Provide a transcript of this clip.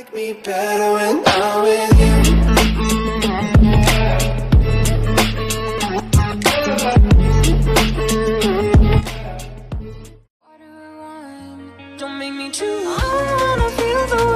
Make me better when I'm with you. Don't make me choose. I wanna feel the